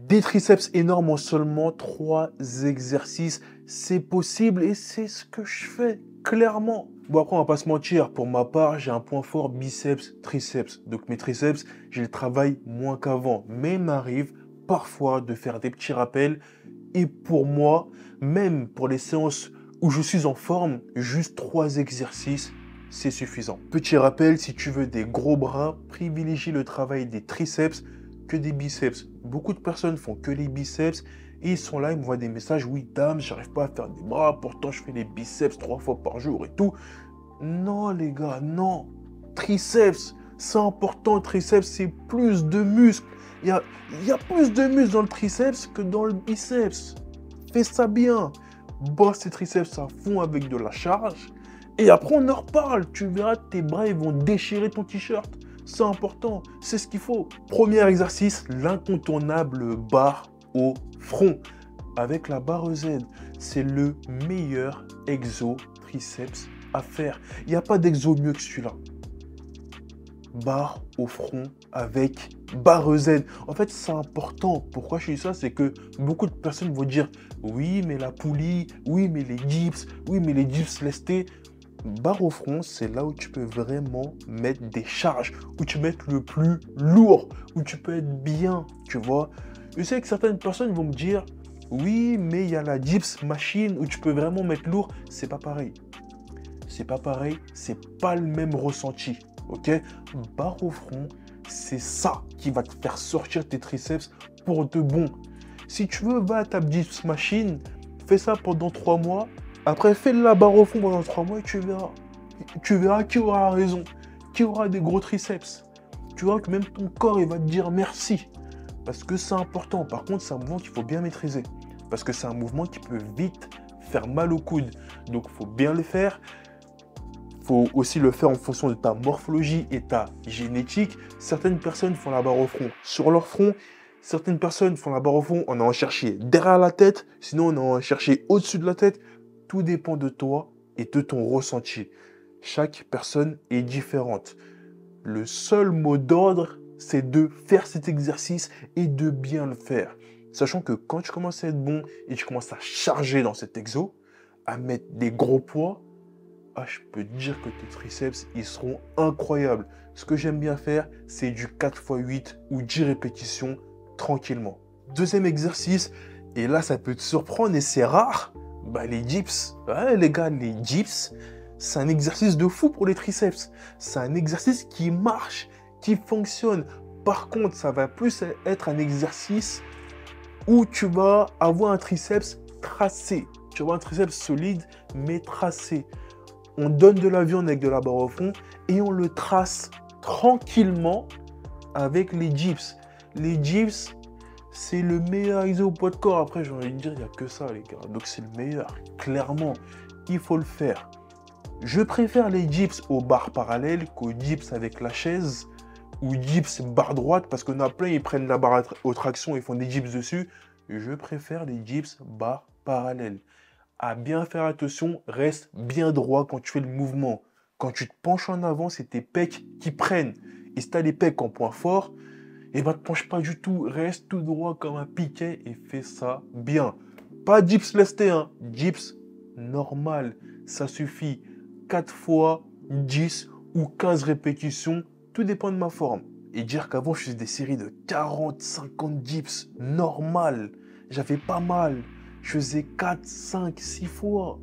Des triceps énormes en seulement 3 exercices, c'est possible et c'est ce que je fais, clairement. Bon après on va pas se mentir, pour ma part j'ai un point fort biceps, triceps. Donc mes triceps, je les travaille moins qu'avant. Mais il m'arrive parfois de faire des petits rappels. Et pour moi, même pour les séances où je suis en forme, juste 3 exercices, c'est suffisant. Petit rappel, si tu veux des gros bras, privilégie le travail des triceps des biceps. Beaucoup de personnes font que les biceps et ils sont là, ils me voient des messages, oui dame, j'arrive pas à faire des bras, pourtant je fais les biceps trois fois par jour et tout. Non les gars, non. Triceps, c'est important, triceps c'est plus de muscles. Il y a, y a plus de muscles dans le triceps que dans le biceps. Fais ça bien. Bosse tes triceps à fond avec de la charge. Et après on en reparle. Tu verras, tes bras ils vont déchirer ton t-shirt. C'est important, c'est ce qu'il faut. Premier exercice, l'incontournable barre au front. Avec la barre Z, c'est le meilleur exo triceps à faire. Il n'y a pas d'exo mieux que celui-là. Barre au front avec barre Z. En fait, c'est important. Pourquoi je dis ça? C'est que beaucoup de personnes vont dire oui, mais la poulie, oui, mais les dips, oui, mais les dips lestés barre au front, c'est là où tu peux vraiment mettre des charges, où tu être le plus lourd, où tu peux être bien, tu vois. Je sais que certaines personnes vont me dire, oui, mais il y a la dips machine où tu peux vraiment mettre lourd. C'est pas pareil. C'est pas pareil, c'est pas le même ressenti, ok? Barre au front, c'est ça qui va te faire sortir tes triceps pour de bon. Si tu veux, va à ta dips machine, fais ça pendant trois mois, après, fais la barre au fond pendant trois mois et tu verras. Tu verras qui aura raison, qui aura des gros triceps. Tu vois que même ton corps, il va te dire merci. Parce que c'est important. Par contre, c'est un mouvement qu'il faut bien maîtriser. Parce que c'est un mouvement qui peut vite faire mal au coude. Donc, il faut bien le faire. Il faut aussi le faire en fonction de ta morphologie et ta génétique. Certaines personnes font la barre au front sur leur front. Certaines personnes font la barre au a en chercher derrière la tête, sinon on en chercher au-dessus de la tête. Tout dépend de toi et de ton ressenti. Chaque personne est différente. Le seul mot d'ordre, c'est de faire cet exercice et de bien le faire. Sachant que quand tu commences à être bon et tu commences à charger dans cet exo, à mettre des gros poids, ah, je peux te dire que tes triceps, ils seront incroyables. Ce que j'aime bien faire, c'est du 4x8 ou 10 répétitions tranquillement. Deuxième exercice, et là ça peut te surprendre et c'est rare, bah, les dips, les gars, les dips, c'est un exercice de fou pour les triceps. C'est un exercice qui marche, qui fonctionne. Par contre, ça va plus être un exercice où tu vas avoir un triceps tracé. Tu vas avoir un triceps solide, mais tracé. On donne de la viande avec de la barre au fond et on le trace tranquillement avec les dips. Les dips, c'est le meilleur iso au poids de corps. Après, j'ai envie de dire, il n'y a que ça, les gars. Donc, c'est le meilleur. Clairement, il faut le faire. Je préfère les dips aux barres parallèles qu'aux dips avec la chaise ou dips barre droite parce qu'on a plein, ils prennent la barre aux traction et font des dips dessus. Je préfère les dips barres parallèles. À bien faire attention, reste bien droit quand tu fais le mouvement. Quand tu te penches en avant, c'est tes pecs qui prennent. Et si tu as les pecs en point fort, et bah, te penche pas du tout, reste tout droit comme un piquet et fais ça bien. Pas dips lesté, hein, dips normal, ça suffit. 4 fois 10 ou 15 répétitions, tout dépend de ma forme. Et dire qu'avant je faisais des séries de 40, 50 dips normal, j'avais pas mal. Je faisais 4, 5, 6 fois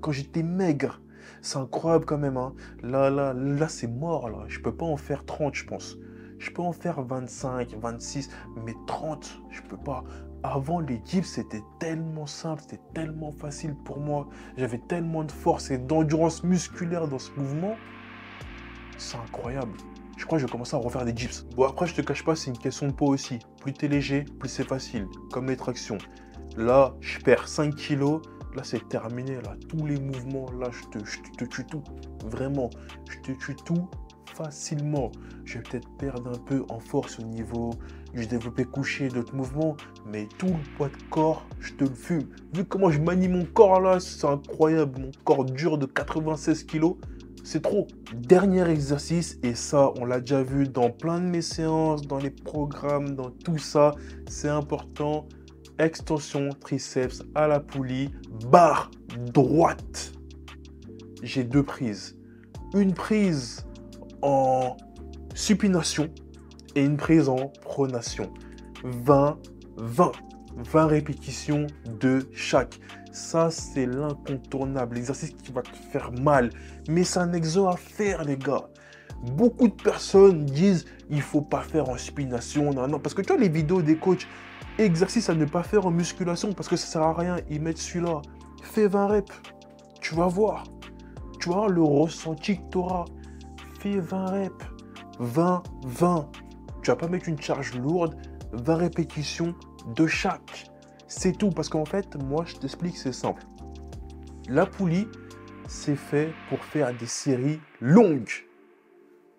quand j'étais maigre. C'est incroyable quand même. Hein. Là, là, là, c'est mort. Là. Je peux pas en faire 30, je pense. Je peux en faire 25, 26, mais 30, je peux pas. Avant, les dips, c'était tellement simple, c'était tellement facile pour moi. J'avais tellement de force et d'endurance musculaire dans ce mouvement. C'est incroyable. Je crois que je vais commencer à refaire des dips. Bon, après, je te cache pas, c'est une question de poids aussi. Plus t'es léger, plus c'est facile. Comme les tractions. Là, je perds 5 kilos. Là, c'est terminé. Là, tous les mouvements, là, je te, je te tue tout. Vraiment, je te tue tout facilement. Je vais peut-être perdre un peu en force au niveau du développé couché, d'autres mouvements, mais tout le poids de corps, je te le fume. Vu comment je manie mon corps là, c'est incroyable. Mon corps dur de 96 kg, C'est trop. Dernier exercice, et ça, on l'a déjà vu dans plein de mes séances, dans les programmes, dans tout ça. C'est important. Extension triceps à la poulie, barre droite. J'ai deux prises. Une prise en supination et une prise en pronation. 20, 20. 20 répétitions de chaque. Ça, c'est l'incontournable. L'exercice qui va te faire mal. Mais c'est un exo à faire, les gars. Beaucoup de personnes disent il faut pas faire en spination. Non, non. Parce que tu vois les vidéos des coachs, exercice à ne pas faire en musculation parce que ça sert à rien. Ils mettent celui-là. Fais 20 reps. Tu vas voir. Tu vas le ressenti que tu auras. Fais 20 reps. 20, 20. Tu vas pas mettre une charge lourde. 20 répétitions de chaque. C'est tout, parce qu'en fait, moi, je t'explique, c'est simple. La poulie, c'est fait pour faire des séries longues.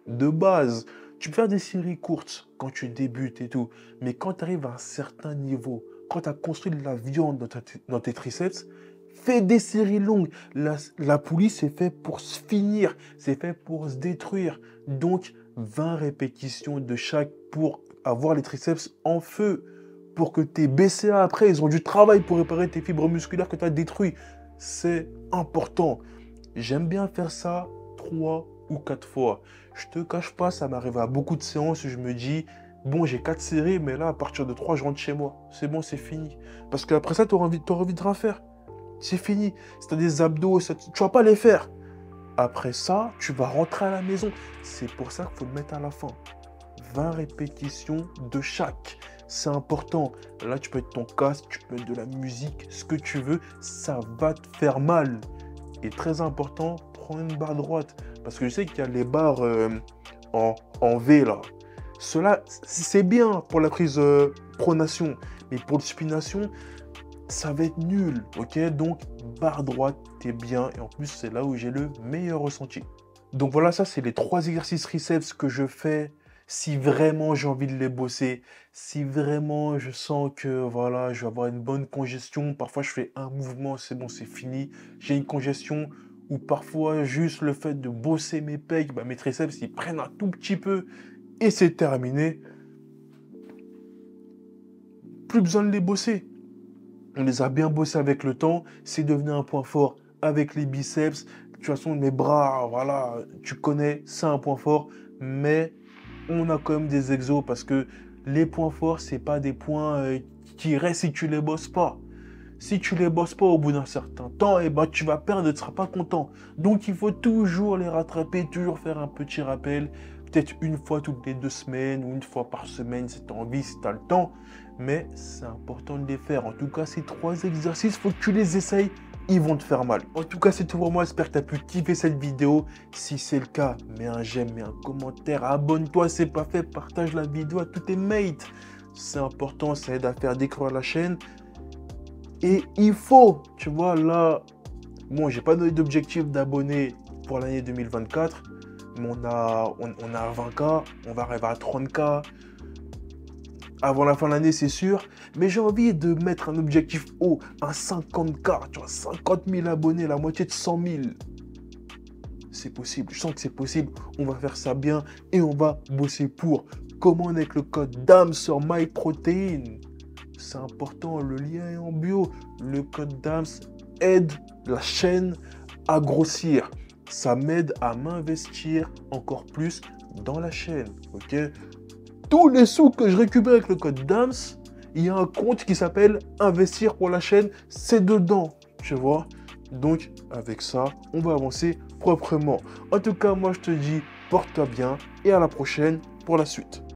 De base, tu peux faire des séries courtes quand tu débutes et tout, mais quand tu arrives à un certain niveau, quand tu as construit de la viande dans, tes triceps, fais des séries longues. La, la poulie, c'est fait pour se finir, c'est fait pour se détruire. Donc, 20 répétitions de chaque pour avoir les triceps en feu pour que tes BCA après, ils ont du travail pour réparer tes fibres musculaires que tu as détruites. C'est important. J'aime bien faire ça trois ou quatre fois. Je te cache pas, ça m'arrive à beaucoup de séances où je me dis, bon, j'ai quatre séries, mais là, à partir de trois, je rentre chez moi. C'est bon, c'est fini. Parce qu'après ça, tu envie, auras envie de rien faire. C'est fini. Si tu as des abdos, ça, tu vas pas les faire. Après ça, tu vas rentrer à la maison. C'est pour ça qu'il faut le mettre à la fin. 20 répétitions de chaque c'est important. Là, tu peux être ton casque, tu peux mettre de la musique, ce que tu veux, ça va te faire mal. Et très important, prends une barre droite. Parce que je sais qu'il y a les barres euh, en, V là. Cela, c'est bien pour la prise euh, pronation. Mais pour le spination, ça va être nul. Ok? Donc, barre droite, t'es bien. Et en plus, c'est là où j'ai le meilleur ressenti. Donc voilà, ça, c'est les trois exercices triceps que je fais si vraiment j'ai envie de les bosser, si vraiment je sens que voilà, je vais avoir une bonne congestion, parfois je fais un mouvement, c'est bon, c'est fini. J'ai une congestion ou parfois juste le fait de bosser mes pecs, bah, mes triceps, ils prennent un tout petit peu et c'est terminé. Plus besoin de les bosser. On les a bien bossés avec le temps, c'est devenu un point fort avec les biceps. De toute façon, mes bras, voilà, tu connais, c'est un point fort, mais on a quand même des exos parce que les points forts, c'est pas des points euh, qui restent si tu les bosses pas. Si tu les bosses pas au bout d'un certain temps, eh ben, tu vas perdre, tu ne seras pas content. Donc il faut toujours les rattraper, toujours faire un petit rappel, peut-être une fois toutes les deux semaines ou une fois par semaine si tu as envie, si tu as le temps. Mais c'est important de les faire. En tout cas, ces trois exercices, faut que tu les essayes ils vont te faire mal. En tout cas, c'est tout pour moi. J'espère que tu as pu kiffer cette vidéo. Si c'est le cas, mets un j'aime, mets un commentaire, abonne-toi, c'est pas fait, partage la vidéo à tous tes mates. C'est important, ça aide à faire découvrir la chaîne. Et il faut, tu vois, là, bon, j'ai pas donné d'objectif d'abonnés pour l'année 2024, on a, on a 20K, on va arriver à 30K, avant la fin de l'année, c'est sûr. Mais j'ai envie de mettre un objectif haut, un 50K, tu vois, 50 000 abonnés, la moitié de 100 000. C'est possible, je sens que c'est possible. On va faire ça bien et on va bosser pour. Comment avec le code DAM sur MyProtein? C'est important, le lien est en bio. Le code DAMS aide la chaîne à grossir. Ça m'aide à m'investir encore plus dans la chaîne. Ok? Tous les sous que je récupère avec le code DAMS, il y a un compte qui s'appelle Investir pour la chaîne. C'est dedans, tu vois? Donc, avec ça, on va avancer proprement. En tout cas, moi, je te dis, porte-toi bien et à la prochaine pour la suite.